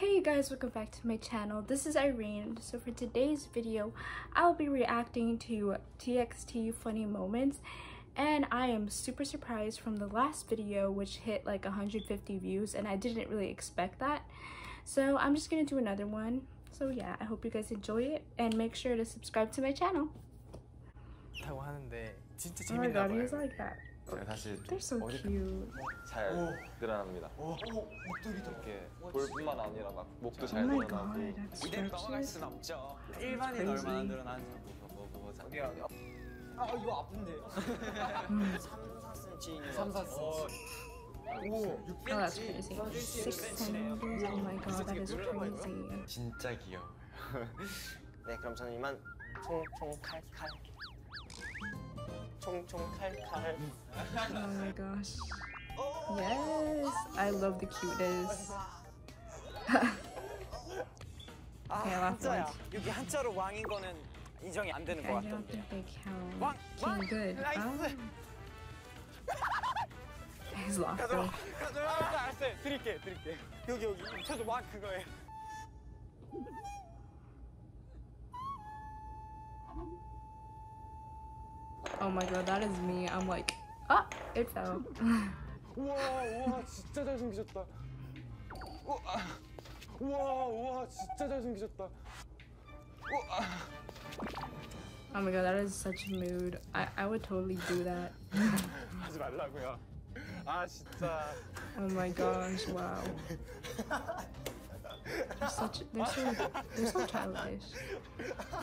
Hey you guys, welcome back to my channel. This is Irene. So for today's video, I'll be reacting to TXT funny moments and I am super surprised from the last video which hit like 150 views and I didn't really expect that. So I'm just gonna do another one. So yeah, I hope you guys enjoy it and make sure to subscribe to my channel. Oh my god, he's like that. 제가 사실 They're so 어디 cute. 잘 늘어납니다. 오, 목도리도 이렇게 볼뿐만 아니라 막 목도 Oh 잘 my 늘어나고 god, that's 이대로 넘어갈 stretches. 순 없죠. 일반인. 얼마나 늘어나는지 보고 보고 보자. 어디야? 아 이거 아픈데. 3, 4cm. 3, 4cm. 오, Oh, that's crazy. Six centimeters. Oh my god, that is crazy. 진짜 귀여워. 네, 그럼 저는 이만 총총 칼칼 총총 칼칼 Oh my gosh. Yes, I love the cuteness. 아 Okay, 한자야. 여기 한자로 왕인 거는 인정이 안 되는 것 같던데. 왕, 왕, good. Nice. Oh. He's laughing. 알았어, 알았어요. 드릴게, 드릴게. 여기 여기. 저도 왕 그거예요. Oh my god, that is me. I'm like, ah, it fell. 우와, 우와, 진짜 잘생기셨다. 우와, 우와, 우와, 진짜 잘생기셨다. 우와. Oh my god, that is such a mood. I, I would totally do that. 하지 말라고요. 아 진짜. Oh my gosh, wow. They're such they're so they're so childish.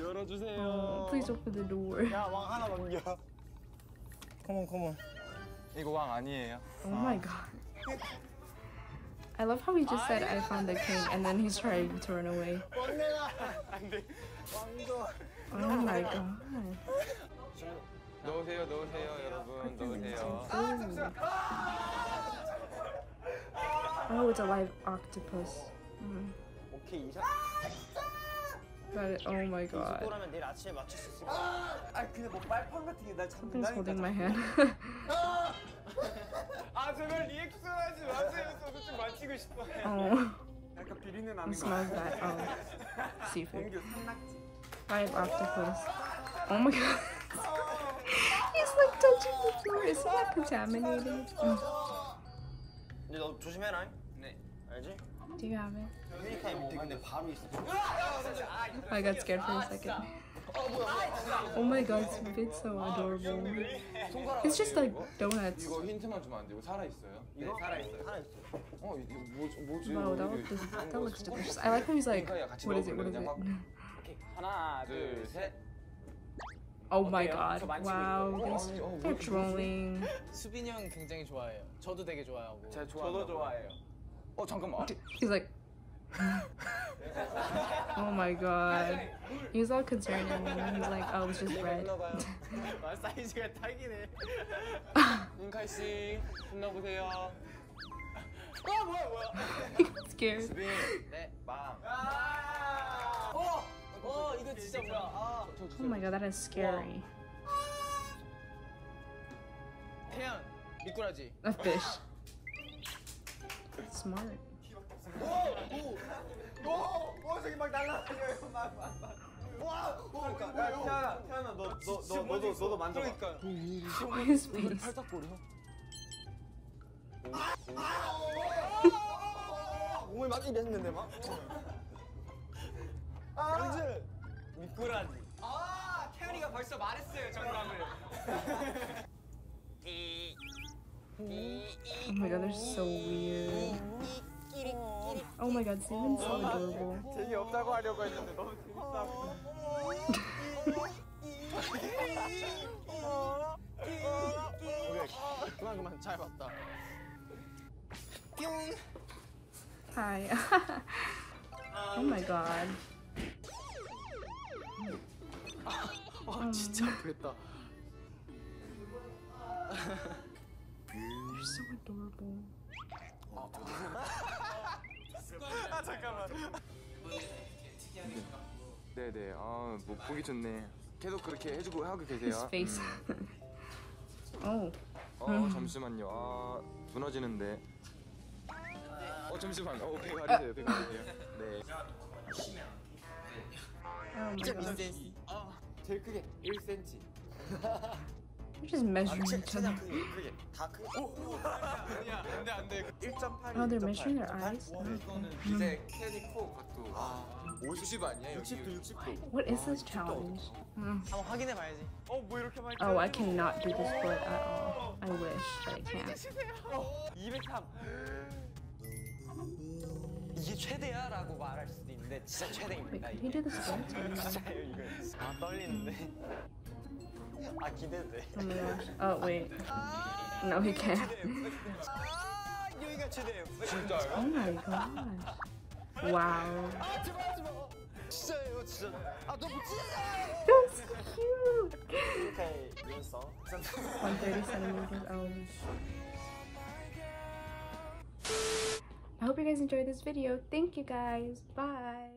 열어주세요. Oh, please open the door. 야, 왕 하나 넘겨. 컴온, 컴온. 이거 왕 아니에요? Oh my god. I love how he just said I found the king and then he's trying to run away. 왕내가 안 돼. 왕도. Oh my god. 넣으세요, 넣으세요, 여러분, 넣으세요. Ooh. Oh, it's a live octopus. Mm. 오케이 이상 That is, oh my 이 god. 속도라면 내일 아침에 맞출 수 있을 것아 근데 뭐 빨판 같은 게날 Something's holding my hand. 아 저걸 리액션 하지 마세요. 저도 좀 맞히고 싶어요. oh, 약간 비린내 it 나는 거. smells bad. Oh, seafood. 공기 산낙지. Live octopus. Oh my god. He's like touching the floor. Isn't that contaminated? Mm. 근데 너 조심해라 네. 알지? Do you have it? 뭐 I got scared for a second. Oh my god, it's so adorable. It's just like donuts. 이거 힌트만 주면 안 돼요? 살아 있어요? 이거 살아 있어 하나 있어 어, 이거 뭐지? 뭐지? Wow, that looks 이거 that looks delicious. I like how he's like, 그러니까 what is it? What is it? 그냥 오케이. 하나, 둘, 셋. Oh my god! Wow, they're, 어, drooling. 수빈이 형 굉장히 좋아해요. 저도 되게 좋아하고. 저도. 좋아해요. 어, 잠깐만. He's like, oh my god. He's all concerned and he's like, oh, it's just red. 아 사이즈가 딱이네. 윤칼 씨, 혼나보세요. 아 뭐야 뭐야. he got scared. 수빈, 네. 빵. 아. 어. 어 이거 진짜 뭐야. 아. Oh my god, that is scary. 태연 미꾸라지. A fish. Smart. 오 저기 막 날라다녀요. 막 막. 와, 오, 야, 태연아, 태연아, 너, 너, 너, 너도, 너도 만져봐. 그러니까. His face. 팔딱거려. 몸을 막 이랬는데 막 연준. 미꾸라지. 아, 태연이가 벌써 말했어요 정답을. Oh my god, they're so weird. Oh my god, Steven's so adorable. 재미 없다고 하려고 했는데 너무 재밌다고. 오케이, 그만 그만 잘 봤다. Hi. oh my god. 아 진짜 아프겠다. They're so adorable. 아 잠깐만. 네네, 아, 뭐 보기 좋네. 계속 그렇게 해주고 하고 His 계세요. face. oh. 어, 잠시만요. 아, 무너지는데. 어 잠시만. 어, 배 가리세요. 배 가리세요. 네. Oh my god. 제일 크게 1cm. Just measuring 최- each other. 크게 다 크게 아니야 안돼 안돼 1.8. Oh, they're measuring their eyes? 이제 캐디 코 각도. 아, 50 아니야? 60도 60도. What is this challenge? Mm. 한번 확인해 봐야지 어뭐 이렇게 많이 Oh, I cannot do this split at all. I wish, but I can't. 203. 이게 최대야라고 말할 수도 있는데 진짜 최대입니다 이게? Oh 진짜예요 이거 아 떨리는데 아 기대돼 my gosh. Oh, wait. No, he can't. 아 여기가 최대예요 Oh my gosh. Wow. 진짜예요 진짜 아 너무 진짜 That's cute. 이렇게 눈썹 130 centimeters. Oh. I hope you guys enjoyed this video. Thank you guys. Bye.